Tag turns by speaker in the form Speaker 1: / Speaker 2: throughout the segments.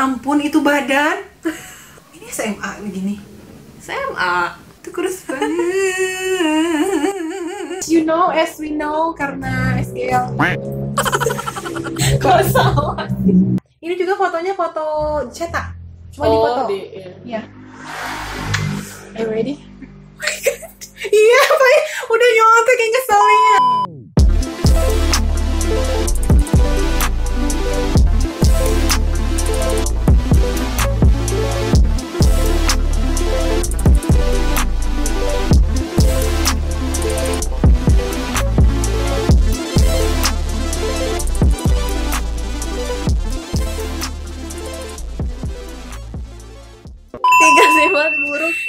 Speaker 1: ampun itu badan. Ini SMA begini.
Speaker 2: SMA
Speaker 1: Itu kurus banget. You know as we know karena SGL.
Speaker 2: kok salah
Speaker 1: Ini juga fotonya foto cetak. Cuma di
Speaker 2: oh
Speaker 1: foto.
Speaker 2: di iya.
Speaker 1: Iya. Are you ready? iya, Pak. Udah nyontek yang keselnya.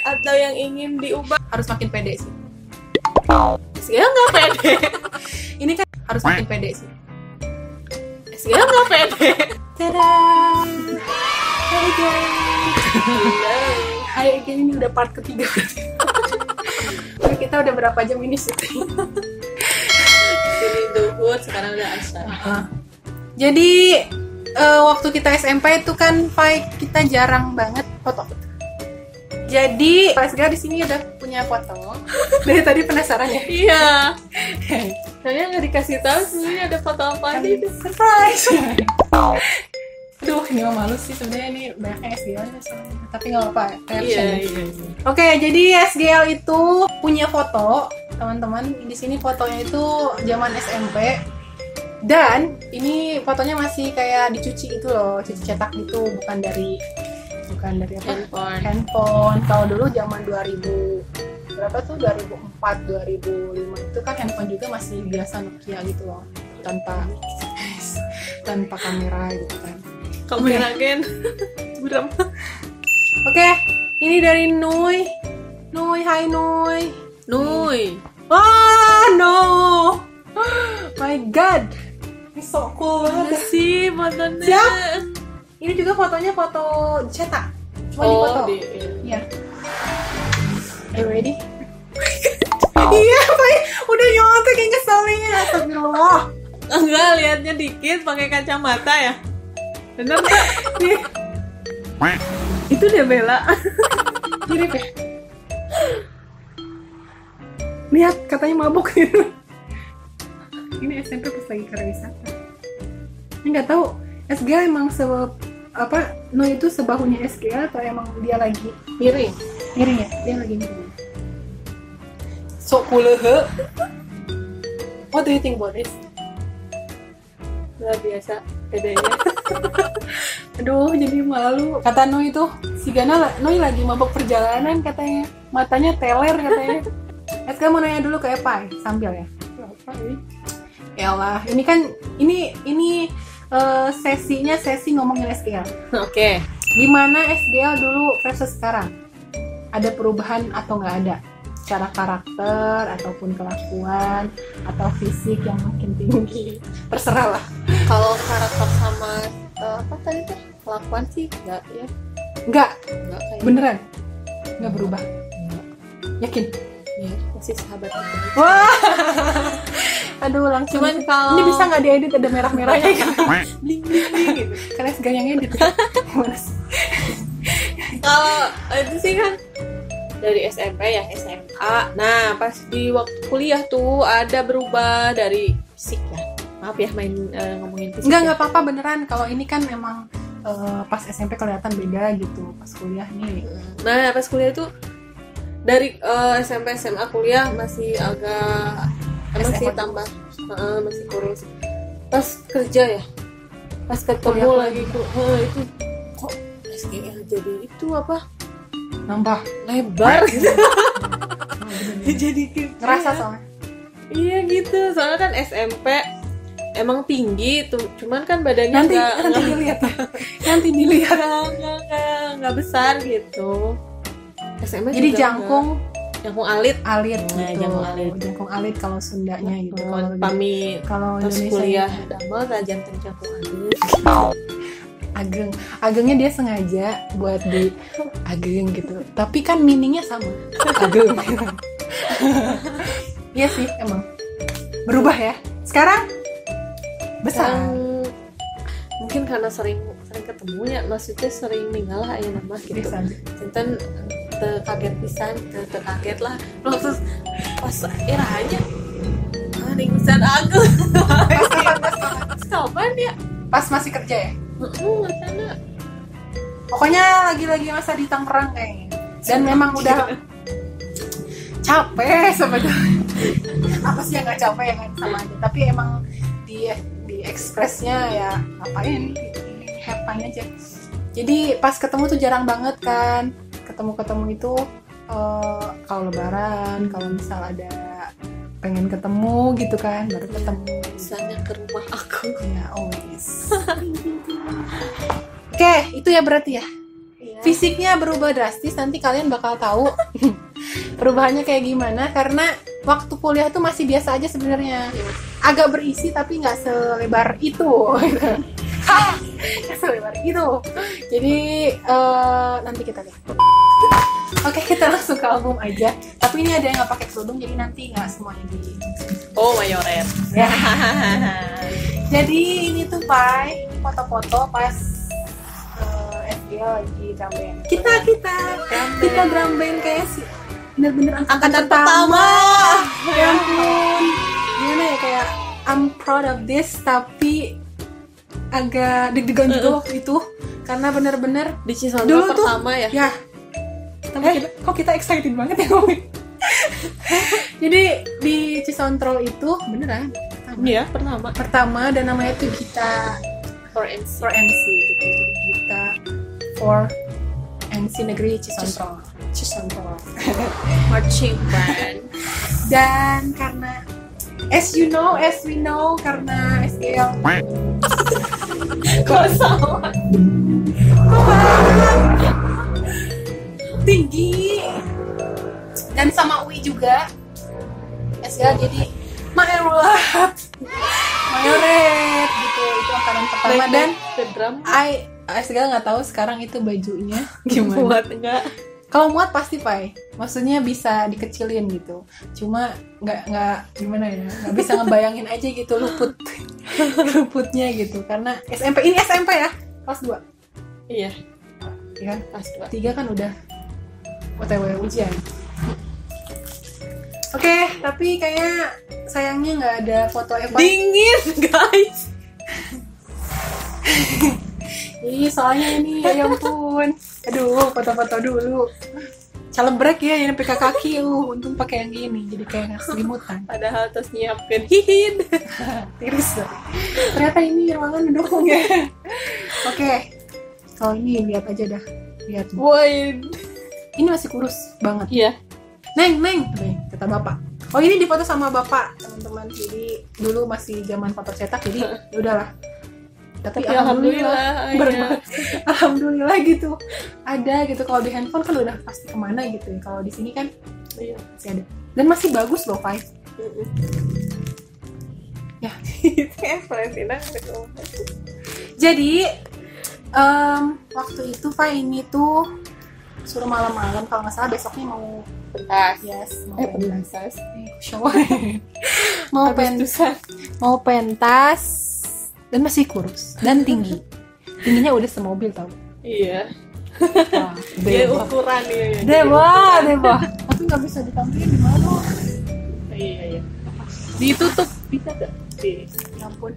Speaker 2: Atau yang ingin diubah
Speaker 1: Harus makin pede sih.
Speaker 2: ya nggak pede
Speaker 1: Ini kan harus makin pede sih.
Speaker 2: ya nggak pede
Speaker 1: Tada! Hai guys. Hai again ini udah part ketiga. Tapi kita udah berapa jam ini syuting?
Speaker 2: sini duhur sekarang udah asal
Speaker 1: Jadi eh, waktu kita SMP itu kan Pai kita jarang banget foto. Jadi Pak Asgar di sini udah punya foto. Dari tadi penasaran ya?
Speaker 2: iya saya nggak dikasih tahu sebenarnya ada foto apa aja itu
Speaker 1: Surprise. Aduh, ini mah malu sih sebenarnya ini banyaknya SGL nya soalnya. Tapi nggak apa-apa, caption.
Speaker 2: iya
Speaker 1: ya.
Speaker 2: iya iya.
Speaker 1: Oke, jadi SGL itu punya foto, teman-teman. Di sini fotonya itu zaman SMP. Dan ini fotonya masih kayak dicuci gitu loh, cuci cetak gitu, bukan dari bukan dari apa?
Speaker 2: handphone
Speaker 1: Handphone. Kalau dulu zaman 2000 berapa tuh 2004 2005 itu kan handphone juga masih biasa Nokia gitu loh tanpa tanpa kamera gitu kan
Speaker 2: kamera gen buram
Speaker 1: Oke, ini dari Nui. Nui, hai Nui.
Speaker 2: Nui
Speaker 1: Ah, no. My God. Ini so cool banget.
Speaker 2: sih fotonya
Speaker 1: Siap. Ini juga fotonya foto cetak. Cuma di foto.
Speaker 2: oh di
Speaker 1: Iya. Are you ready? iya, Pak. Udah nyontek yang keselnya. Astagfirullah.
Speaker 2: enggak liatnya dikit pakai kacamata ya bener nggak itu dia bela
Speaker 1: Mirip ya? Lihat, katanya mabuk gitu. Ini SMP pas lagi karya wisata. Nggak tahu SGL emang se apa No itu sebahunya SGL atau emang dia lagi
Speaker 2: miring
Speaker 1: miring ya? Dia lagi miring. Sok kulehe. What do you think about this?
Speaker 2: luar biasa bedanya
Speaker 1: Aduh, jadi malu. Kata No itu, si Gana, Noi lagi mabok perjalanan katanya. Matanya teler katanya. SGL mau nanya dulu ke Epai, sambil ya.
Speaker 2: apa ini
Speaker 1: Yalah, ini kan ini ini eh, sesinya sesi ngomongin SGL.
Speaker 2: oke
Speaker 1: Gimana SGL dulu versus sekarang? Ada perubahan atau nggak ada? Secara karakter ataupun kelakuan atau fisik yang makin tinggi. Terserah lah.
Speaker 2: kalau karakter sama eh, apa tadi tuh kelakuan sih enggak ya
Speaker 1: Nggak,
Speaker 2: kayak
Speaker 1: beneran. Nggak berubah.
Speaker 2: Enggak.
Speaker 1: Yakin?
Speaker 2: Ya, masih sahabat
Speaker 1: Wah. Aduh, langsung.
Speaker 2: cuman kalau
Speaker 1: ini bisa nggak diedit ada merah-merahnya kan?
Speaker 2: bling bling bling gitu
Speaker 1: Karena SGL yang edit.
Speaker 2: Kalau itu sih kan dari SMP ya SMA nah pas di waktu kuliah tuh ada berubah dari fisik ya maaf ya main eh, ngomongin fisik
Speaker 1: Enggak,
Speaker 2: ya.
Speaker 1: nggak apa-apa beneran. Kalau ini kan emang eh, pas SMP kelihatan beda gitu. Pas kuliah nih.
Speaker 2: nah pas kuliah tuh dari eh, SMP SMA kuliah masih agak emang sih
Speaker 1: SMA.
Speaker 2: tambah eh, masih kurus pas kerja ya pas ketemu
Speaker 1: Kuliah
Speaker 2: lagi tuh itu kok SGL jadi itu apa
Speaker 1: Nambah.
Speaker 2: lebar gitu jadi
Speaker 1: Ngerasa
Speaker 2: iya.
Speaker 1: soalnya.
Speaker 2: Iya gitu, soalnya kan SMP emang tinggi tuh, cuman kan badannya
Speaker 1: Nanti,
Speaker 2: nggak
Speaker 1: nanti dilihat ya. Nanti dilihat.
Speaker 2: nggak besar gitu. SMA
Speaker 1: Jadi
Speaker 2: juga
Speaker 1: jangkung
Speaker 2: jangkung alit.
Speaker 1: alit
Speaker 2: Nah,
Speaker 1: gitu.
Speaker 2: jangkung alit.
Speaker 1: Jangkung alit kalau Sundanya gitu.
Speaker 2: Kalau
Speaker 1: Kalau
Speaker 2: pami
Speaker 1: kalau Indonesia
Speaker 2: kuliah
Speaker 1: gitu.
Speaker 2: damel lah jantung jangkung alit.
Speaker 1: ageng. Agengnya dia sengaja buat di ageng gitu. Tapi kan meaningnya sama. Ageng. Iya sih, emang. Berubah ya. Sekarang besar.
Speaker 2: Mungkin karena sering sering ketemu ya maksudnya sering ninggal ya nama gitu. Cinten te kaget pisan te, te kaget lah terus pas era aja maning pisan aku kapan ya
Speaker 1: Pas masih kerja ya? Pokoknya lagi-lagi masa di Tangerang kayaknya. Dan memang udah capek sebenarnya. Apa sih yang nggak capek ya kan sama aja. Tapi emang di di ekspresnya ya ngapain have fun aja. Jadi pas ketemu tuh jarang banget kan. Ketemu-ketemu itu eh, kalau lebaran, kalau misal ada pengen ketemu gitu kan, baru ketemu.
Speaker 2: misalnya ke rumah aku
Speaker 1: Ya, always. Oke, itu ya berarti ya. Fisiknya berubah drastis, nanti kalian bakal tahu perubahannya kayak gimana karena waktu kuliah tuh masih biasa aja sebenarnya. Agak berisi tapi nggak selebar itu. Hah, nggak selebar itu. Jadi eh, nanti kita lihat. Oke, kita langsung ke album aja. Tapi ini ada yang nggak pakai kerudung, jadi nanti nggak semuanya di.
Speaker 2: oh mayoret
Speaker 1: Ya. Jadi ini tuh Pai, foto-foto pas uh, FGL lagi drum band. Kita kita kita drum band kayak sih bener-bener angkatan,
Speaker 2: Angkatan
Speaker 1: pertama.
Speaker 2: pertama.
Speaker 1: Ya ampun. Gimana ya kayak I'm proud of this tapi agak deg-degan juga waktu itu karena bener-bener
Speaker 2: di Cisonro
Speaker 1: Dulu tuh-
Speaker 2: pertama ya?
Speaker 1: Ya. Tapi kita, kok kita excited banget ya. Jadi di Cisontrol itu beneran pertama.
Speaker 2: iya. Pertama.
Speaker 1: Pertama dan namanya tuh Gita.
Speaker 2: For MC
Speaker 1: for NC gitu. Gita for NC Negeri Cisontrol Cisontrol
Speaker 2: marching band
Speaker 1: dan karena as you know as we know karena SGL
Speaker 2: salah?
Speaker 1: Tinggi. Dan sama UI juga. SGL jadi mayoret mayoret gitu. Itu angkatan pertama. Dan
Speaker 2: drum
Speaker 1: I SGL nggak tahu sekarang itu bajunya gimana.
Speaker 2: Buat enggak
Speaker 1: kalau muat pasti pai maksudnya bisa dikecilin gitu. Cuma nggak nggak gimana ya nggak bisa ngebayangin aja gitu luput luputnya gitu. Karena SMP ini SMP ya kelas 2
Speaker 2: iya.
Speaker 1: Ya kan?
Speaker 2: Pas dua.
Speaker 1: Tiga kan udah OTW ujian. Oke tapi kayaknya sayangnya nggak ada foto Eva
Speaker 2: dingin guys
Speaker 1: Ih, soalnya ini ya ampun. Aduh, foto-foto dulu. Celebrek ya, yang pakai kaki. Uh, untung pakai yang gini. Jadi kayak nggak selimutan.
Speaker 2: padahal terus nyiapin hihin
Speaker 1: Tiris. Ternyata ini ruangan dukung ya. Oke. Kalau ini lihat aja dah. Lihat.
Speaker 2: woi
Speaker 1: Ini masih kurus banget.
Speaker 2: iya
Speaker 1: Neng, neng, Neng, kata bapak. Oh ini difoto sama bapak, teman-teman. Jadi dulu masih zaman foto cetak, jadi ya udahlah. Tapi,
Speaker 2: tapi
Speaker 1: alhamdulillah,
Speaker 2: alhamdulillah iya.
Speaker 1: banget. alhamdulillah gitu. Ada gitu. Kalau di handphone kan udah pasti ke mana gitu ya. Kalau di sini kan
Speaker 2: iya
Speaker 1: masih ada. Dan masih bagus loh, Pai. Ya.
Speaker 2: itu Valentina
Speaker 1: Jadi em, waktu itu Pai ini tuh suruh malam-malam kalau nggak salah besoknya mau
Speaker 2: pentas
Speaker 1: yes mau
Speaker 2: eh
Speaker 1: pentas
Speaker 2: pentas
Speaker 1: Eh, show mau pen
Speaker 2: Agustusan.
Speaker 1: mau pentas dan masih kurus. Dan tinggi. Tingginya udah semobil tau.
Speaker 2: Iya.
Speaker 1: Wah,
Speaker 2: dia
Speaker 1: dewa
Speaker 2: ukuran iya iya.
Speaker 1: dewa dewa. Tapi nggak bisa ditampilin di mana.
Speaker 2: Iya iya. Ditutup. Bisa gak di
Speaker 1: ya ampun.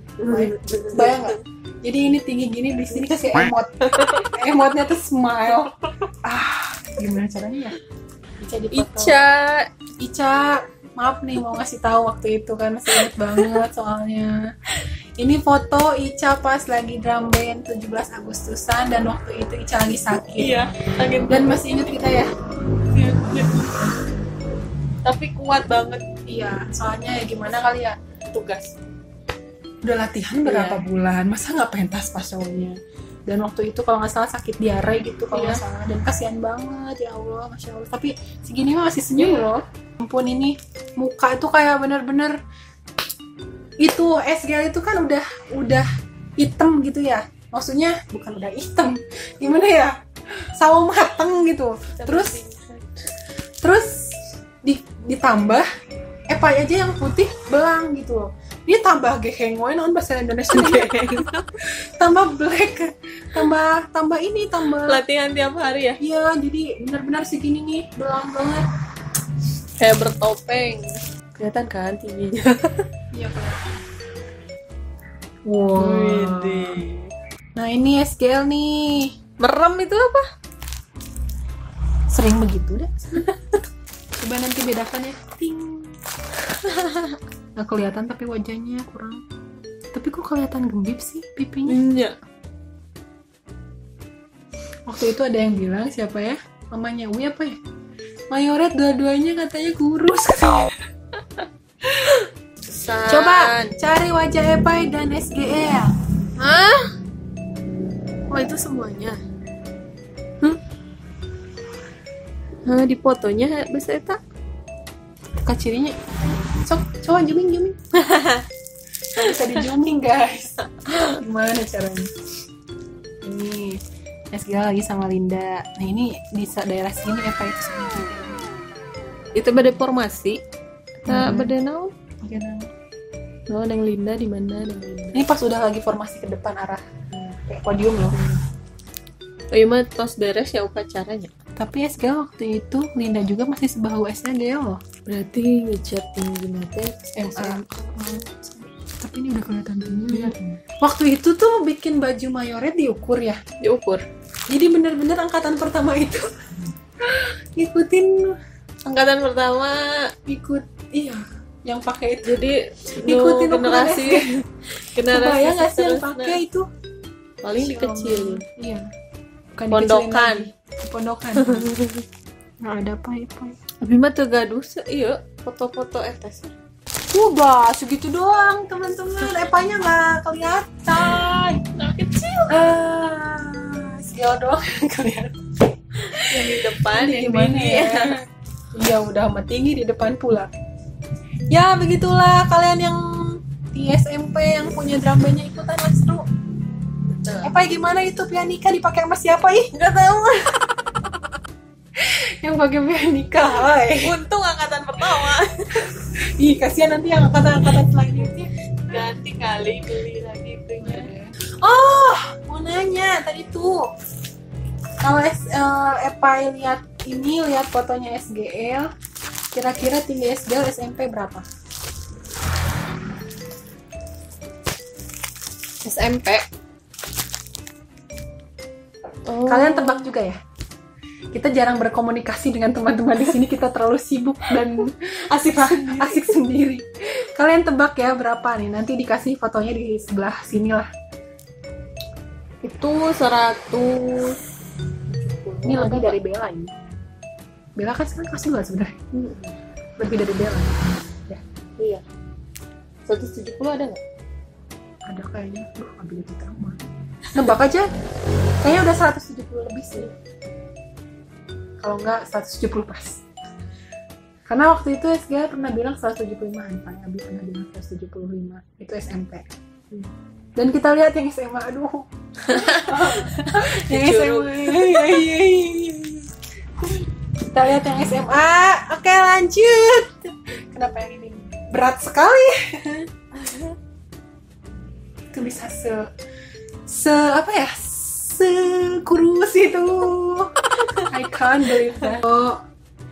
Speaker 1: Bayang nggak? Jadi ini tinggi gini di sini kasih emot. Emotnya tuh smile. Ah gimana caranya ya? Ica
Speaker 2: Ica
Speaker 1: maaf nih mau ngasih tahu waktu itu kan masih inget banget soalnya ini foto Ica pas lagi drum band 17 Agustusan dan waktu itu Ica lagi sakit.
Speaker 2: Iya angin
Speaker 1: dan masih inget kita ya?
Speaker 2: Tapi kuat banget.
Speaker 1: Iya soalnya ya gimana kali ya?
Speaker 2: Tugas.
Speaker 1: Udah latihan berapa
Speaker 2: Iya.
Speaker 1: bulan? Masa nggak pentas pas shownya? Dan waktu itu kalau nggak salah sakit diare gitu kalau nggak
Speaker 2: Iya.
Speaker 1: salah. Dan kasihan banget ya Allah masya Allah. Tapi segini mah masih senyum loh. Ampun ini muka itu kayak bener-bener itu SGL itu kan udah udah hitam gitu ya. Maksudnya bukan udah hitam. Gimana ya? Sawo mateng gitu. Terus terus di, ditambah Epa aja yang putih belang gitu loh. Dia tambah geheng, wae naon bahasa Indonesia? Geheng. tambah black, tambah tambah ini, tambah
Speaker 2: latihan tiap hari ya?
Speaker 1: Iya, jadi benar-benar segini nih, belang banget.
Speaker 2: kayak bertopeng. Kelihatan kan tingginya
Speaker 1: Iya, Wow. Nah, ini SGL nih.
Speaker 2: merem itu apa
Speaker 1: Sering begitu deh. Coba nanti bedakan ya. Ting. Nggak kelihatan tapi wajahnya kurang. Tapi kok kelihatan gembib sih pipinya?
Speaker 2: Iya.
Speaker 1: Waktu itu ada yang bilang siapa ya? Mamanya Wi apa ya? Mayoret dua-duanya katanya kurus. Coba cari wajah Epai dan SGL.
Speaker 2: Hah? Oh itu semuanya.
Speaker 1: Hmm?
Speaker 2: Hah, di fotonya bisa eta?
Speaker 1: Kak cirinya. Sok, coba zooming zooming. Bisa di zooming guys. Gimana caranya? Ini SGL lagi sama Linda. Nah ini di daerah sini Epai itu sendiri.
Speaker 2: Itu beda formasi. Kita
Speaker 1: Hmm.
Speaker 2: beda naon?
Speaker 1: Oke, nah.
Speaker 2: Oh, ada yang Linda di mana? Yang Linda.
Speaker 1: Ini pas udah lagi formasi ke depan arah kayak podium loh.
Speaker 2: Oh iya mah tos beres ya upacaranya.
Speaker 1: Tapi SGL waktu itu Linda juga masih sebahu SGL loh.
Speaker 2: Berarti ngechat tinggi mate
Speaker 1: SMA. Tapi ini udah kelihatan tinggi. Waktu itu tuh bikin baju mayoret diukur ya.
Speaker 2: diukur.
Speaker 1: Jadi bener-bener angkatan pertama itu ngikutin
Speaker 2: Angkatan pertama
Speaker 1: ikut iya yang pakai itu.
Speaker 2: jadi
Speaker 1: Ikutin
Speaker 2: generasi generasi
Speaker 1: Kebayang nggak sih yang pakai itu?
Speaker 2: paling
Speaker 1: Ya
Speaker 2: dikecil.
Speaker 1: Iya. Bukan
Speaker 2: Pondokan.
Speaker 1: pondokan. Nggak ada apa apa.
Speaker 2: Tapi mah teu gaduh iya foto-foto eta sih.
Speaker 1: Udah segitu doang teman-teman. Epanya nggak kelihatan.
Speaker 2: kecil
Speaker 1: Ah, skill doang yang kelihatan.
Speaker 2: yang di depan yang
Speaker 1: Gimana
Speaker 2: ini
Speaker 1: ya? Iya udah amat tinggi di depan pula. Ya begitulah kalian yang di SMP yang punya drum bandnya ikutan lah seru. Apa gimana itu pianika dipakai sama siapa ih?
Speaker 2: Enggak tahu.
Speaker 1: Yang pakai pianika, hai.
Speaker 2: Untung angkatan pertama.
Speaker 1: Ih kasihan nanti yang angkatan-angkatan selanjutnya.
Speaker 2: Ganti kali beli lagi itunya.
Speaker 1: Oh, mau nanya tadi tuh. Kalau S, eh, Epai lihat ini lihat fotonya SGL, kira-kira tinggi SGL SMP berapa?
Speaker 2: SMP. Oh.
Speaker 1: Kalian tebak juga ya? Kita jarang berkomunikasi dengan teman-teman di sini. Kita terlalu sibuk dan asik asik sendiri. Kalian tebak ya berapa nih? Nanti dikasih fotonya di sebelah sini lah.
Speaker 2: itu 100
Speaker 1: Ini lebih dari Bella ini. Bella kan sekarang kelas dua sebenarnya. Lebih dari Bella.
Speaker 2: Iya. 170 ada nggak?
Speaker 1: Ada kayaknya. Duh, ambil itu mah. Nebak aja. Kayaknya udah 170 lebih sih. Kalau enggak 170 pas. Karena waktu itu SGA pernah bilang 175 Pak Abi pernah bilang 175 itu SMP dan kita lihat yang SMA aduh yang. SMA. kita lihat yang SMA oke lanjut. Kenapa yang ini? Berat sekali. Itu bisa se se apa ya? Se kurus itu. I can't believe that. Oh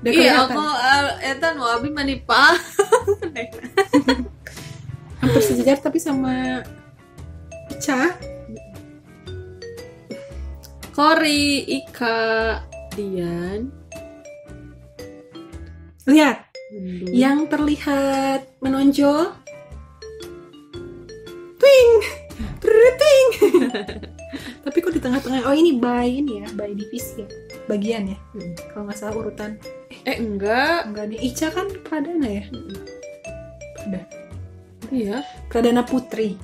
Speaker 2: Iya, aku uh, nu abi manipa.
Speaker 1: hampir sejajar tapi sama Ica.
Speaker 2: Kori, Ika, Dian,
Speaker 1: lihat. Yang terlihat menonjol. Twing ting. Tapi kok di tengah-tengah? Oh ini by ini ya by divisi ya? Bagian ya?
Speaker 2: Hmm.
Speaker 1: kalau nggak salah urutan.
Speaker 2: Eh enggak.
Speaker 1: enggak nih Ica kan pradana ya? Prada-
Speaker 2: Iya,
Speaker 1: pradana putri.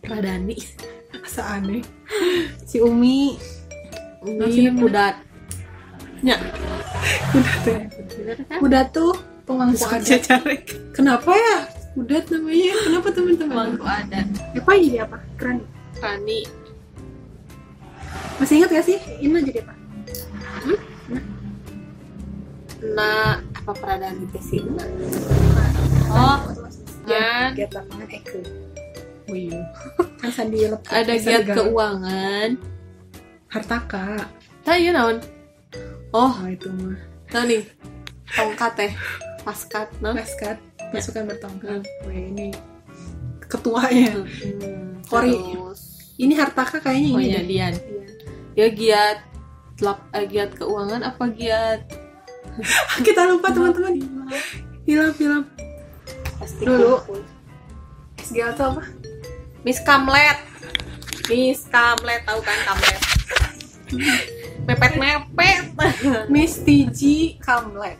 Speaker 2: Pradani.
Speaker 1: asa aneh. Si Umi.
Speaker 2: Umi? Pudat. Ya.
Speaker 1: udah tuh ya.
Speaker 2: Kan?
Speaker 1: udah tuh pemangku adat
Speaker 2: Cacarek.
Speaker 1: kenapa ya udah namanya kenapa teman-teman
Speaker 2: Mangku adat.
Speaker 1: apa jadi apa keren
Speaker 2: Rani.
Speaker 1: masih ingat gak sih Ina jadi apa
Speaker 2: Nah, apa Pradani teh sih? Oh, lapangan
Speaker 1: giat lapangan Eke Wih, kan Sandi
Speaker 2: ada giat keuangan
Speaker 1: hartaka
Speaker 2: nah iya naon oh.
Speaker 1: Oh itu mah.
Speaker 2: Nah nih. Tongkat teh. Paskat nah.
Speaker 1: Basket pasukan bertongkat.
Speaker 2: Hmm.
Speaker 1: Ini ketuanya
Speaker 2: Hmm,
Speaker 1: Kori.
Speaker 2: terus
Speaker 1: ini hartaka kayaknya
Speaker 2: oh
Speaker 1: ini deh?
Speaker 2: Dian.
Speaker 1: Iya.
Speaker 2: ya giat lap, eh, giat keuangan apa giat?
Speaker 1: Kita lupa teman-teman. Hilap hilap.
Speaker 2: Pasti
Speaker 1: Dulu. SGL itu apa?
Speaker 2: Miss Kamlet. Miss Kamlet tahu kan Kamlet mepet mepet
Speaker 1: Miss TG Kamlet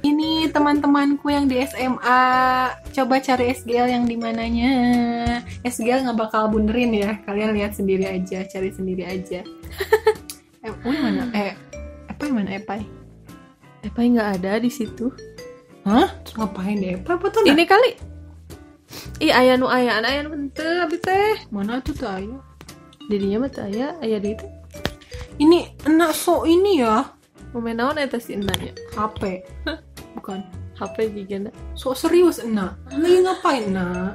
Speaker 1: ini teman-temanku yang di SMA coba cari SGL yang di mananya SGL nggak bakal benerin ya kalian lihat sendiri aja cari sendiri aja eh Uy, mana eh apa yang mana Epai
Speaker 2: apa nggak ada di situ
Speaker 1: Hah? Ngapain deh? Apa, apa tuh?
Speaker 2: ini kali Ih, ayah nu ayah, ayah nu ente, abi teh.
Speaker 1: mana tuh tuh ayo?
Speaker 2: Didinya mah teu aya, ayah di itu.
Speaker 1: Ini enak so ini ya
Speaker 2: main naon eta si enanya?
Speaker 1: HP. Bukan.
Speaker 2: HP juga na.
Speaker 1: So serius enak. Lagi ngapain nak?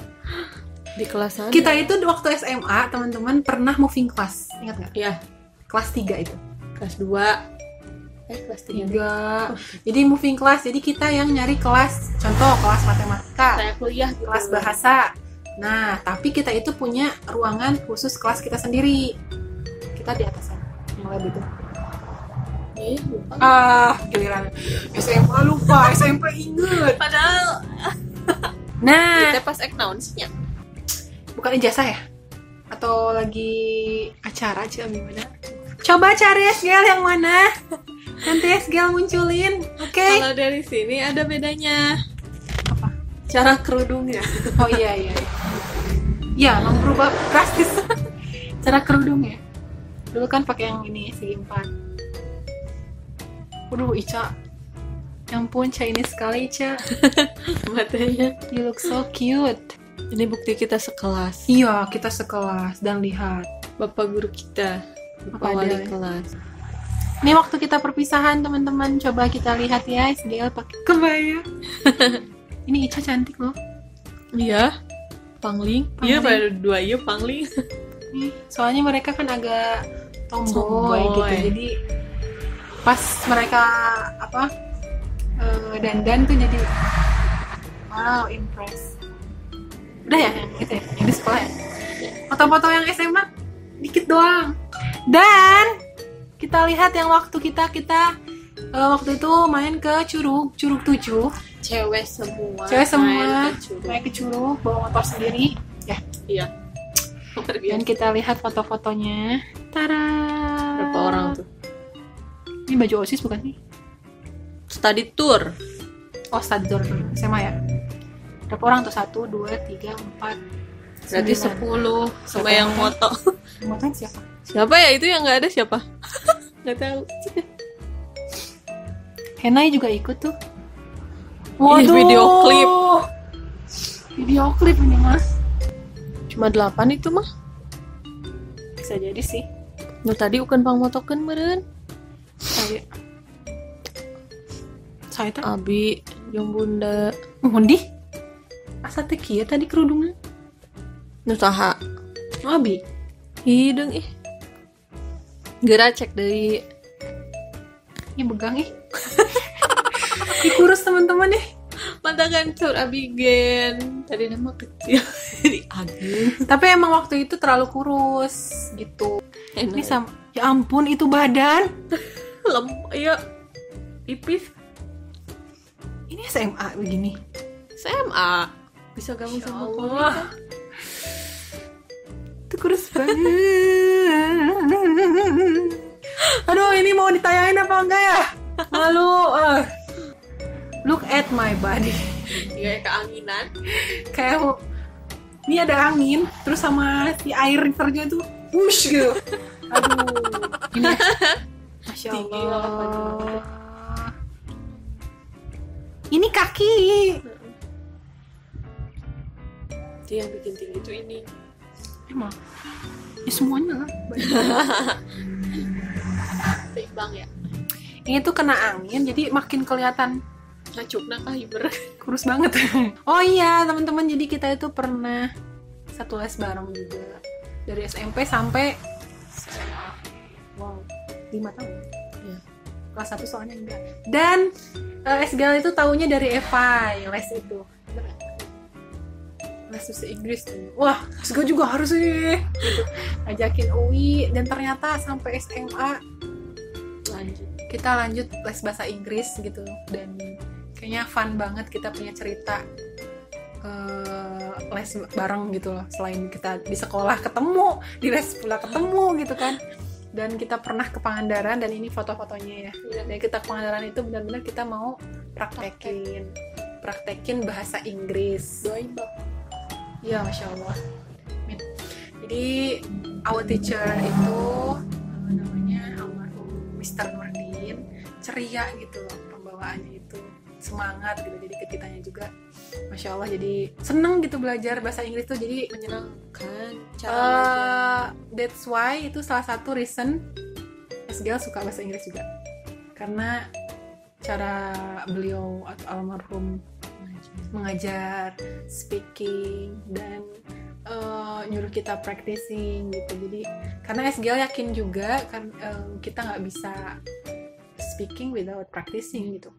Speaker 2: Di kelasan.
Speaker 1: Kita itu waktu SMA teman-teman pernah moving class. Ingat nggak?
Speaker 2: ya,
Speaker 1: Kelas 3 itu.
Speaker 2: kelas 2. Eh, kelas 3.
Speaker 1: Tiga. Jadi moving class. Jadi kita yang nyari kelas. Contoh kelas matematika,
Speaker 2: Saya kuliah gitu.
Speaker 1: kelas bahasa. Nah, tapi kita itu punya ruangan khusus kelas kita sendiri. Kita di atas sana. Yang lab itu.
Speaker 2: Ih, lupa.
Speaker 1: Ah, giliran SMA lupa, SMP inget.
Speaker 2: Padahal
Speaker 1: Nah,
Speaker 2: kita pas ek naon sih nya?
Speaker 1: bukan ijazah ya? Atau lagi acara aja gimana? Coba cari SGL yang mana? Nanti SGL munculin, oke?
Speaker 2: Kalau dari sini ada bedanya.
Speaker 1: Apa?
Speaker 2: Cara kerudungnya.
Speaker 1: Oh iya iya. iya. Ya, emang berubah drastis. Cara kerudung ya. Dulu kan pakai yang ini segi empat. Waduh, Ica. Yang pun Chinese sekali, Ica.
Speaker 2: Matanya.
Speaker 1: You look so cute.
Speaker 2: Ini bukti kita sekelas.
Speaker 1: Iya, kita sekelas dan lihat.
Speaker 2: Bapak guru kita. Bapak
Speaker 1: Apa
Speaker 2: wali kelas.
Speaker 1: Ini waktu kita perpisahan, teman-teman. Coba kita lihat ya, SGL pakai kebaya. Ini Ica cantik loh.
Speaker 2: Iya. Pangling. Iya, baru dua iya pangling.
Speaker 1: Soalnya mereka kan agak tomboy,
Speaker 2: Tomboy.
Speaker 1: gitu. Jadi pas mereka apa eh, dandan tuh jadi wow impress. Udah ya, yang gitu ya, yang di sekolah ya. Foto-foto yang SMA dikit doang. Dan kita lihat yang waktu kita kita eh, waktu itu main ke Curug, Curug 7
Speaker 2: Cewek semua.
Speaker 1: Cewek semua
Speaker 2: main ke Curug.
Speaker 1: naik ke Curug bawa motor sendiri. Ya,
Speaker 2: Iya.
Speaker 1: Dan kita lihat foto-fotonya. Tara.
Speaker 2: Berapa orang tuh?
Speaker 1: Ini baju OSIS bukan sih?
Speaker 2: Study tour.
Speaker 1: Oh, stadion SMA ya. Berapa orang tuh? Satu, dua, tiga, empat.
Speaker 2: Berarti sepuluh sama yang moto.
Speaker 1: Motoin siapa?
Speaker 2: Siapa ya itu yang nggak ada siapa? Nggak tahu.
Speaker 1: Henai juga ikut tuh.
Speaker 2: Ih, video klip.
Speaker 1: Video klip ini mas.
Speaker 2: Cuma delapan itu mah.
Speaker 1: Bisa jadi sih.
Speaker 2: Nu tadi ukan pang motokeun meureun.
Speaker 1: Saya. Saya tuh.
Speaker 2: Abi, jeung bunda.
Speaker 1: Mundi. Asa teh kieu tadi kerudungan.
Speaker 2: Nu saha?
Speaker 1: Abi.
Speaker 2: Hidung ih. Geura cek deui.
Speaker 1: Ini begang ih. Ih kurus teman-teman nih.
Speaker 2: Mata kan sur Abigen. Tadi nama kecil. Jadi agen.
Speaker 1: Tapi emang waktu itu terlalu kurus gitu. Ini
Speaker 2: Enak.
Speaker 1: sama ya ampun itu badan.
Speaker 2: lem iya tipis
Speaker 1: Ini SMA begini.
Speaker 2: SMA bisa gabung sama kuliah.
Speaker 1: Itu kurus banget. Aduh, ini mau ditayangin apa enggak ya? Malu. ah. Look at my body.
Speaker 2: Iya keanginan.
Speaker 1: Kayak ini ada angin, terus sama si air terjun tuh, push gitu. Aduh, ini. Masya
Speaker 2: Tinggi
Speaker 1: Allah. Ini kaki.
Speaker 2: Itu yang bikin tinggi itu ini.
Speaker 1: Emang. Ya semuanya lah.
Speaker 2: Seimbang ya.
Speaker 1: Ini tuh kena angin, jadi makin kelihatan
Speaker 2: ngacuk nak hiber.
Speaker 1: Kurus banget. Oh iya teman-teman jadi kita itu pernah satu les bareng juga. Dari SMP sampai SMA wow lima tahun.
Speaker 2: Iya.
Speaker 1: kelas satu soalnya enggak. Dan uh, SGL itu tahunya dari Eva les itu. Les bahasa Inggris tuh. Wah gue juga harus nih gitu. ngajakin UI dan ternyata sampai SMA
Speaker 2: lanjut.
Speaker 1: kita lanjut les bahasa Inggris gitu. Dan kayaknya fun banget kita punya cerita eh, les bareng gitu loh selain kita di sekolah ketemu di les pula ketemu gitu kan. Dan kita pernah ke Pangandaran dan ini foto-fotonya ya. Dan kita ke Pangandaran itu benar-benar kita mau praktekin praktekin. bahasa Inggris. Ya masya Allah. Jadi our teacher itu namanya almarhum Mr. Nurdin ceria gitu loh pembawaannya itu semangat gitu. Jadi ke kitanya juga masya Allah jadi seneng gitu belajar bahasa Inggris tuh jadi
Speaker 2: menyenangkan cara belajar.
Speaker 1: Uh, that's why itu salah satu reason SGL suka bahasa Inggris juga. Karena cara beliau atau almarhum mengajar speaking dan uh, nyuruh kita practicing gitu. Jadi karena SGL yakin juga kan um, kita nggak bisa speaking without practicing gitu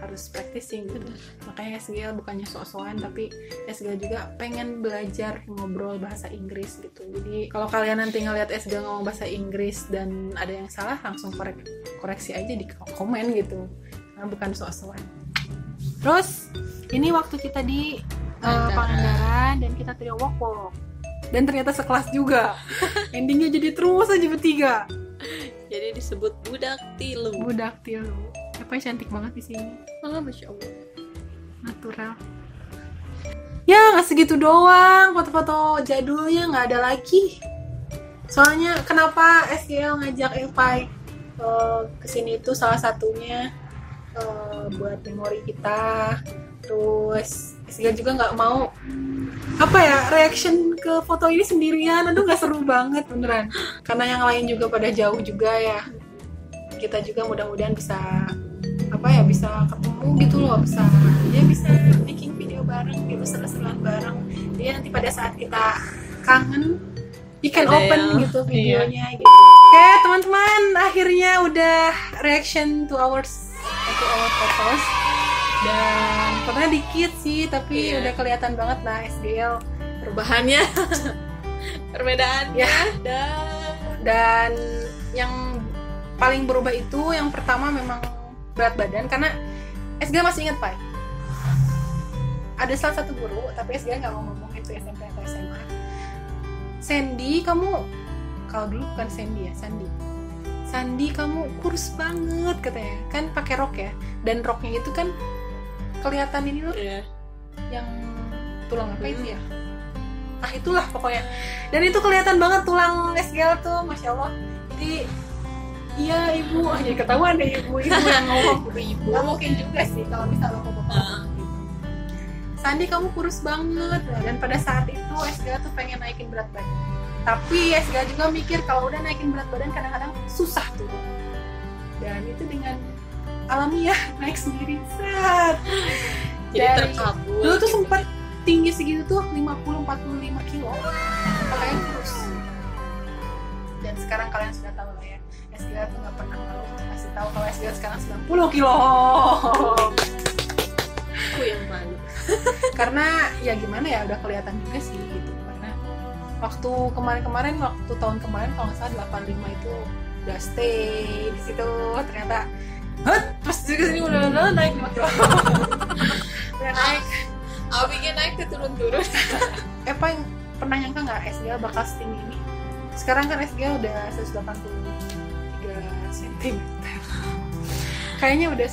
Speaker 1: harus practicing gitu. Makanya SGL bukannya sok-sokan tapi SGL juga pengen belajar ngobrol bahasa Inggris gitu. Jadi kalau kalian nanti ngeliat SGL ngomong bahasa Inggris dan ada yang salah langsung korek- koreksi aja di komen gitu. Karena bukan sok-sokan terus ini waktu kita di uh,
Speaker 2: Pangandaran.
Speaker 1: Pangandaran dan kita trio walk walk dan ternyata sekelas juga. Endingnya jadi terus aja bertiga.
Speaker 2: Jadi disebut budak tilu.
Speaker 1: Budak tilu apa cantik banget di sini.
Speaker 2: Malah masya allah.
Speaker 1: Natural. Ya nggak segitu doang. Foto-foto jadulnya nggak ada lagi. Soalnya kenapa SGL ngajak Evai uh, ke sini itu salah satunya eh, buat memori kita. Terus SGL juga nggak mau apa ya reaction ke foto ini sendirian. Aduh nggak seru banget beneran. Karena yang lain juga pada jauh juga ya. Kita juga mudah-mudahan bisa apa ya bisa ketemu gitu loh bisa dia bisa making video bareng gitu seru-seruan bareng jadi nanti pada saat kita kangen you can
Speaker 2: Ada
Speaker 1: open
Speaker 2: yang-
Speaker 1: gitu
Speaker 2: iya.
Speaker 1: videonya gitu oke teman-teman akhirnya udah reaction to our to our photos dan fotonya dikit sih tapi
Speaker 2: Iya.
Speaker 1: udah kelihatan banget lah SDL
Speaker 2: perubahannya perbedaannya
Speaker 1: Ya.
Speaker 2: dan
Speaker 1: dan yang paling berubah itu yang pertama memang berat badan karena SG masih ingat Pak. Ada salah satu guru tapi SG nggak mau ngomong itu SMP atau SMA Sandy kamu kalau dulu bukan Sandy ya Sandy. Sandy kamu kurus banget katanya. Kan pakai rok ya? Dan roknya itu kan kelihatan ini loh
Speaker 2: ya
Speaker 1: yang tulang apa itu ya? Ah itulah pokoknya. Dan itu kelihatan banget tulang SGL tuh masya Allah. Jadi iya ibu. Ah jadi ketahuan deh ibu. Ibu yang ngomong. Ibu ibu nggak mungkin juga sih kalau misalnya bapak bapak
Speaker 2: Ah.
Speaker 1: gitu Sandi kamu kurus banget. Dan pada saat itu SGL tuh pengen naikin berat badan. Tapi SGL juga mikir kalau udah naikin berat badan kadang-kadang susah tuh. Dan itu dengan alamiah naik sendiri. Set.
Speaker 2: Jadi
Speaker 1: Dari-
Speaker 2: terkabul
Speaker 1: dulu tuh
Speaker 2: gitu.
Speaker 1: sempat tinggi segitu tuh 50-45 kilo. Makanya kurus. Dan sekarang kalian sudah tahu lah ya SGL tuh nggak pernah malu kasih tahu kalau SGL sekarang 90 kilo.
Speaker 2: Aku yang malu.
Speaker 1: Karena ya gimana ya udah kelihatan juga sih gitu. Karena waktu kemarin-kemarin waktu tahun kemarin kalau nggak salah 85 itu udah stay di situ. Ternyata Hah? pas juga sini udah, udah naik. 5 kilo udah naik.
Speaker 2: Bikin naik ke turun-turun.
Speaker 1: Eva yang pernah nyangka nggak SGL bakal setinggi ini? Sekarang kan SGL udah 183 cm. Kayaknya udah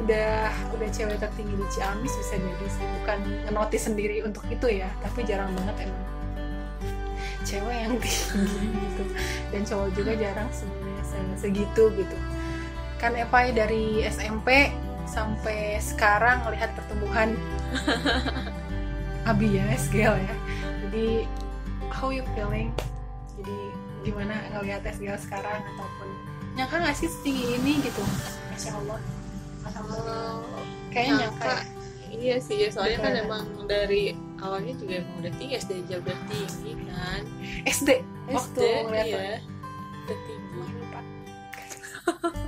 Speaker 1: udah udah cewek tertinggi di Ciamis bisa jadi sih. Bukan ngenotis sendiri untuk itu ya, tapi jarang banget emang cewek yang tinggi gitu. Dan cowok juga jarang sebenarnya se- segitu gitu. Kan Eva dari SMP sampai sekarang melihat pertumbuhan Abi ya SGL ya jadi how you feeling jadi gimana ngelihat SGL sekarang ataupun nyangka nggak sih setinggi ini gitu Masya Allah Alhamdulillah. Kayaknya nyangka ya.
Speaker 2: iya sih ya soalnya kan emang dari awalnya juga emang udah tinggi SD aja udah tinggi kan
Speaker 1: SD waktu
Speaker 2: SD iya udah tinggi
Speaker 1: lupa.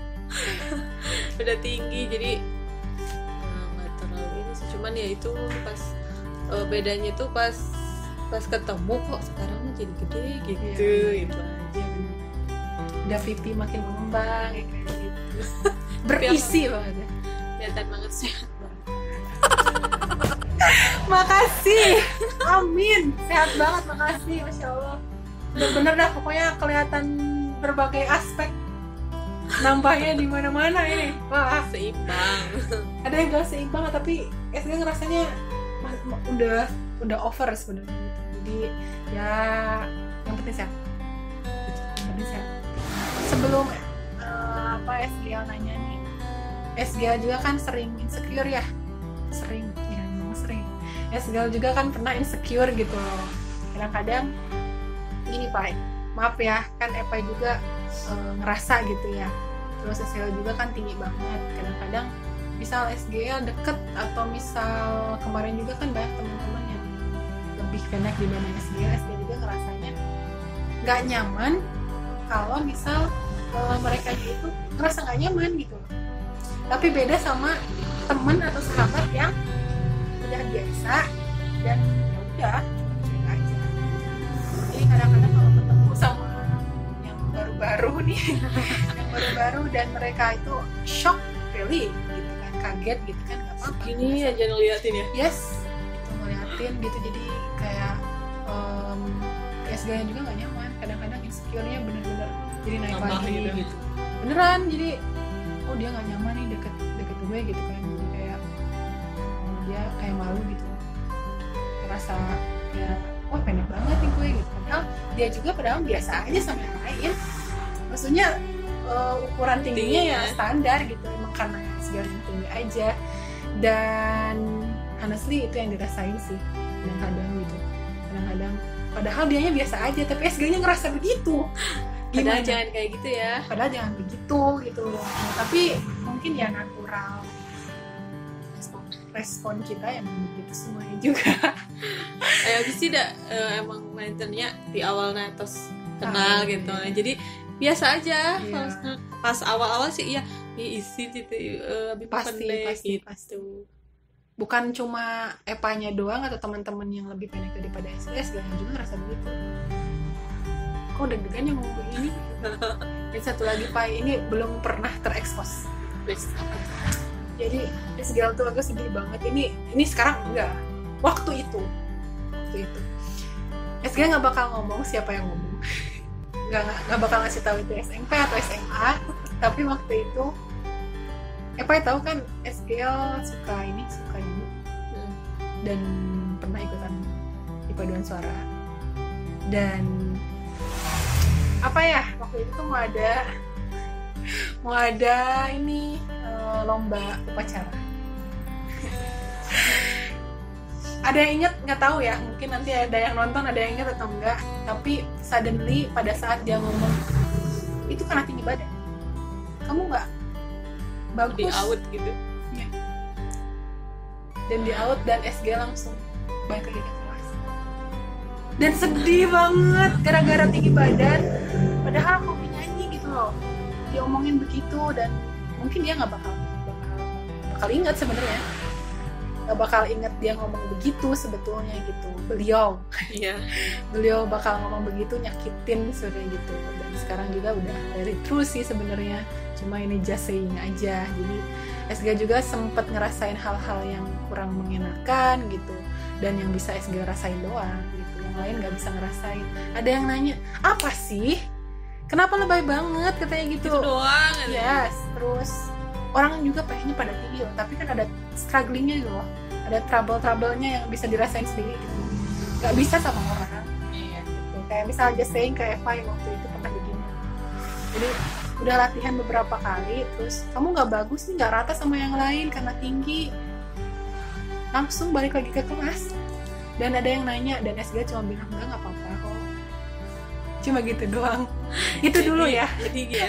Speaker 2: udah tinggi jadi eh, nggak terlalu ini sih cuman ya itu pas eh, bedanya tuh pas pas ketemu kok sekarang jadi gede gitu
Speaker 1: Iya.
Speaker 2: itu aja bener.
Speaker 1: Pipi makin mengembang ya kayak gitu. Berisi banget ya.
Speaker 2: kelihatan banget sehat banget
Speaker 1: makasih. Amin. Sehat banget makasih. Masya allah. Bener-bener dah pokoknya kelihatan berbagai aspek nampaknya di mana-mana ini. Wah.
Speaker 2: Seimbang.
Speaker 1: Ada yang gak seimbang tapi SG ngerasanya udah udah over sebenarnya. Jadi ya yang penting sehat. Yang penting sehat sebelum eh, apa SGL nanya nih. SGL juga kan sering insecure ya? Sering ya memang sering. SGL juga kan pernah insecure gitu loh. Kadang-kadang gini Pak maaf ya kan Epa juga eh, ngerasa gitu ya. Terus SGL juga kan tinggi banget. Kadang-kadang misal SGL deket atau misal kemarin juga kan banyak teman-teman yang lebih pendek dibanding SGL SGL juga ngerasanya nggak nyaman kalau misal eh, mereka itu ngerasa nggak nyaman gitu. Tapi beda sama temen atau sahabat yang udah biasa dan ya udah cuek aja. Jadi kadang-kadang kalau ketemu sama yang baru-baru nih yang baru-baru dan mereka itu shock really gitu kan kaget gitu kan nggak apa-apa.
Speaker 2: Gini aja ngeliatin ya?
Speaker 1: Yes itu ngeliatin gitu. Jadi kayak um, SG nya juga nggak nyaman. Kadang-kadang insecure-nya bener-bener jadi naik
Speaker 2: Tambah
Speaker 1: lagi
Speaker 2: gitu.
Speaker 1: gitu. beneran jadi oh dia nggak nyaman nih deket deket gue gitu kan. Jadi kayak oh, dia kayak malu gitu. Ngerasa ya wah pendek banget nih gue gitu. Padahal dia juga padahal biasa aja sama yang lain. Maksudnya uh, ukuran tingginya ya
Speaker 2: Tingginya.
Speaker 1: standar gitu. Emang karena segala tinggi aja. Dan honestly itu yang dirasain sih. Kadang-kadang gitu. Kadang-kadang padahal dianya biasa aja tapi SG nya ngerasa begitu
Speaker 2: Padahal
Speaker 1: gimana
Speaker 2: jangan kayak gitu ya.
Speaker 1: Padahal jangan begitu gitu Nah, tapi mungkin ya natural respon, respon kita yang begitu semuanya juga.
Speaker 2: Eh habis sih dah eh, emang maintennya di awalnya terus kenal
Speaker 1: Ah,
Speaker 2: gitu.
Speaker 1: iya.
Speaker 2: jadi biasa aja.
Speaker 1: Iya.
Speaker 2: pas awal-awal sih iya isi gitu eh, lebih
Speaker 1: Pasti,
Speaker 2: pendek
Speaker 1: pasti,
Speaker 2: gitu.
Speaker 1: pasti. bukan cuma Epanya doang atau teman-teman yang lebih pendek daripada SG SG juga ngerasa begitu kok deg-degan yang ngomong begini dan satu lagi Pak ini belum pernah terekspos. Jadi SGL tuh aku sedih banget. Ini ini sekarang enggak. Waktu itu. Waktu itu. SG nggak bakal ngomong siapa yang ngomong. Nggak nggak bakal ngasih tahu itu SMP atau SMA tapi waktu itu eh Pak tahu kan SGL suka ini suka ibu
Speaker 2: Hmm.
Speaker 1: dan pernah ikutan di paduan suara. Dan apa ya? Waktu itu tuh mau ada mau ada ini eh, lomba upacara. Ada yang inget nggak tahu ya. Mungkin nanti ada yang nonton ada yang inget atau enggak tapi suddenly pada saat dia ngomong itu karena tinggi badan. Kamu nggak?
Speaker 2: Di
Speaker 1: bagus
Speaker 2: out gitu.
Speaker 1: Dan di out dan SG langsung balik lagi ke kelas. Dan sedih banget gara-gara tinggi badan padahal aku nyanyi gitu loh. Diomongin begitu dan mungkin dia nggak bakal bakal bakal ingat sebenarnya. Nggak bakal ingat dia ngomong begitu sebetulnya gitu. Beliau.
Speaker 2: Iya.
Speaker 1: Beliau bakal ngomong begitu nyakitin sebenarnya gitu. Dan sekarang juga udah very true sih sebenarnya. Cuma ini just saying aja. Jadi SG juga sempet ngerasain hal-hal yang kurang mengenakan gitu. Dan yang bisa SG rasain doang gitu. Yang lain nggak bisa ngerasain. Ada yang nanya apa sih kenapa lebay banget? Katanya gitu.
Speaker 2: Itu doang aja.
Speaker 1: yes terus orang juga pengennya pada tinggi loh tapi kan ada strugglingnya gitu loh. Ada trouble troublenya yang bisa dirasain sendiri gitu. Nggak bisa sama orang.
Speaker 2: Iya.
Speaker 1: gitu. kayak misal just saying ke Eva yang waktu itu pernah begini. Jadi udah latihan beberapa kali terus kamu nggak bagus nih nggak rata sama yang lain karena tinggi. Langsung balik lagi ke kelas. Dan ada yang nanya dan SG cuma bilang enggak nggak apa-apa kok cuma gitu doang. Itu dulu
Speaker 2: Jadi-
Speaker 1: ya.
Speaker 2: jadi ya.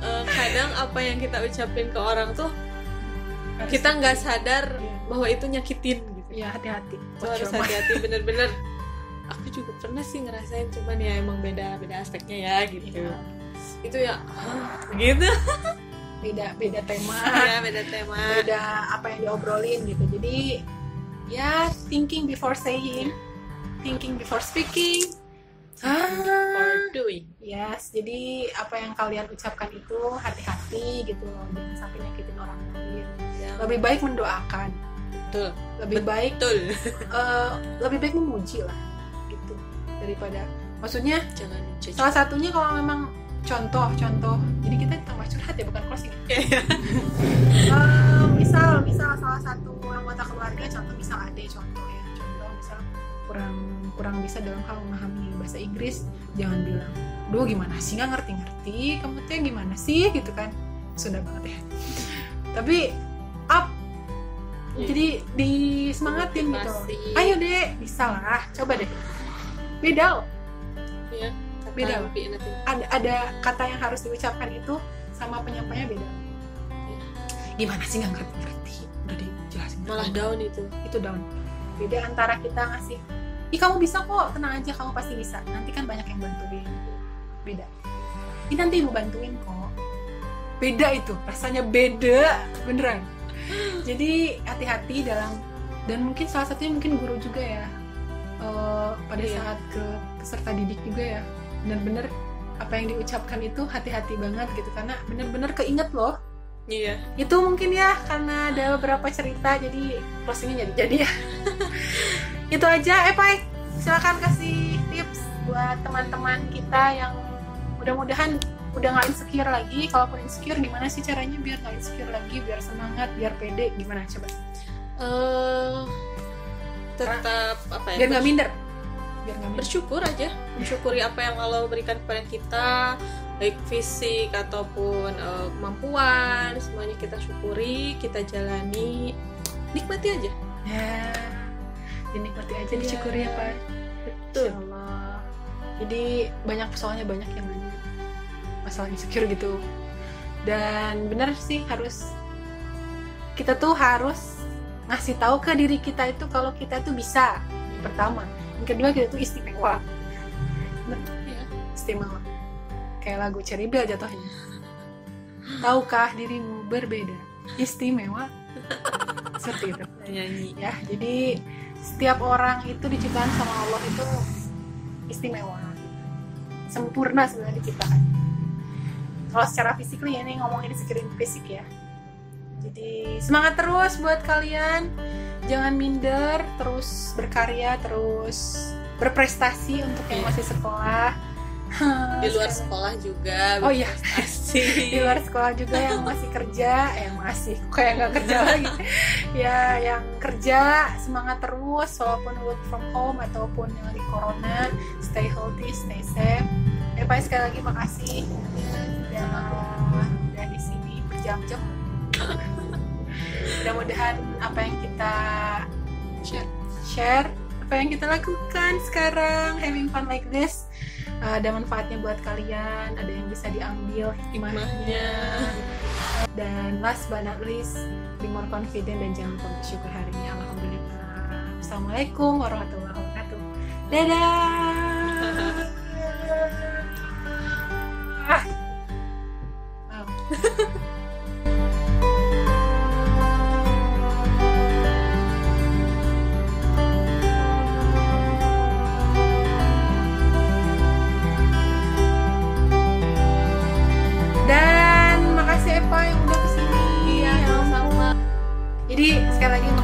Speaker 2: Eh, kadang apa yang kita ucapin ke orang tuh
Speaker 1: Harus-
Speaker 2: kita nggak sadar
Speaker 1: Iya.
Speaker 2: bahwa itu nyakitin gitu.
Speaker 1: Ya hati-hati.
Speaker 2: Itu harus hati-hati bener-bener. Aku juga pernah sih ngerasain cuman ya emang beda beda aspeknya ya gitu.
Speaker 1: Iya.
Speaker 2: itu ya gitu.
Speaker 1: Beda beda tema.
Speaker 2: Ya beda tema.
Speaker 1: Beda apa yang diobrolin gitu. Jadi ya thinking before saying thinking before speaking
Speaker 2: for doing.
Speaker 1: Yes jadi apa yang kalian ucapkan itu hati-hati gitu loh jangan sampai nyakitin orang lain.
Speaker 2: Yang
Speaker 1: lebih baik mendoakan.
Speaker 2: Betul.
Speaker 1: Lebih baik
Speaker 2: betul.
Speaker 1: eh, lebih baik memuji lah gitu. Daripada maksudnya
Speaker 2: jangan
Speaker 1: salah satunya kalau memang contoh contoh jadi kita tambah curhat ya bukan closing. Eh, misal misal salah satu anggota keluarga contoh misal ade contoh ya kurang kurang bisa dalam hal memahami bahasa Inggris jangan bilang duh gimana sih? Nggak ngerti-ngerti kamu tuh gimana sih? Gitu kan. Sudah banget ya. Tapi up.
Speaker 2: Iya.
Speaker 1: jadi disemangatin gitu. Ayo deh bisa lah. Coba deh. Beda loh.
Speaker 2: Ya
Speaker 1: Beda. ada ada kata yang harus diucapkan itu sama penyampainya beda. Gimana sih? Nggak ngerti ngerti udah dijelasin
Speaker 2: malah down itu.
Speaker 1: Itu down. Beda antara kita ngasih ih kamu bisa kok tenang aja kamu pasti bisa. Nanti kan banyak yang bantuin. Beda. Ini nanti ibu bantuin kok. Beda itu rasanya beda beneran. Jadi hati-hati dalam dan mungkin salah satunya mungkin guru juga ya. Eh, pada
Speaker 2: Iya.
Speaker 1: saat ke peserta didik juga ya. Bener-bener apa yang diucapkan itu hati-hati banget gitu. Karena bener-bener keinget loh.
Speaker 2: Iya.
Speaker 1: Itu mungkin ya karena ada beberapa cerita jadi closingnya jadi jadi ya itu aja eh Pai silakan kasih tips buat teman-teman kita yang mudah-mudahan udah nggak insecure lagi. Kalaupun insecure gimana sih caranya biar nggak insecure lagi biar semangat biar pede? Gimana? Coba.
Speaker 2: Eh tetap apa ya
Speaker 1: biar nggak minder. Biar nggak minder.
Speaker 2: bersyukur aja. Mensyukuri apa yang Allah berikan kepada kita baik fisik ataupun eh, kemampuan semuanya kita syukuri kita jalani nikmati aja.
Speaker 1: Ya dinikmati aja
Speaker 2: Iya.
Speaker 1: disyukuri ya Pak
Speaker 2: betul
Speaker 1: Insya Allah. Jadi banyak soalnya banyak yang nanya masalah insecure gitu. Dan bener sih harus kita tuh harus ngasih tahu ke diri kita itu kalau kita tuh bisa. Yang pertama, yang kedua kita tuh istimewa.
Speaker 2: Iya.
Speaker 1: Istimewa. Kayak lagu Cherry Bell jatuhnya. Tahukah dirimu berbeda? Istimewa. Seperti itu
Speaker 2: nyanyi
Speaker 1: ya jadi setiap orang itu diciptakan sama Allah itu istimewa. Sempurna sebenarnya diciptakan. Kalau secara fisik nih ini ngomongin sekirin fisik ya. Jadi semangat terus buat kalian. Jangan minder terus berkarya terus berprestasi untuk yang
Speaker 2: Iya.
Speaker 1: masih sekolah
Speaker 2: di luar sekolah juga
Speaker 1: Oh iya. di luar sekolah juga yang masih kerja eh masih kayak nggak kerja lagi. Ya yang kerja semangat terus walaupun work from home ataupun yang lagi corona stay healthy stay safe. Ya Pak sekali lagi makasih. Udah udah di sini berjam-jam. Mudah-mudahan apa yang kita
Speaker 2: Share.
Speaker 1: share apa yang kita lakukan sekarang having fun like this uh, ada manfaatnya buat kalian ada yang bisa diambil hikmahnya. Dan last but not least be more confident dan jangan lupa bersyukur hari ini alhamdulillah. Assalamualaikum warahmatullahi wabarakatuh. Dadah! Wow. cada uno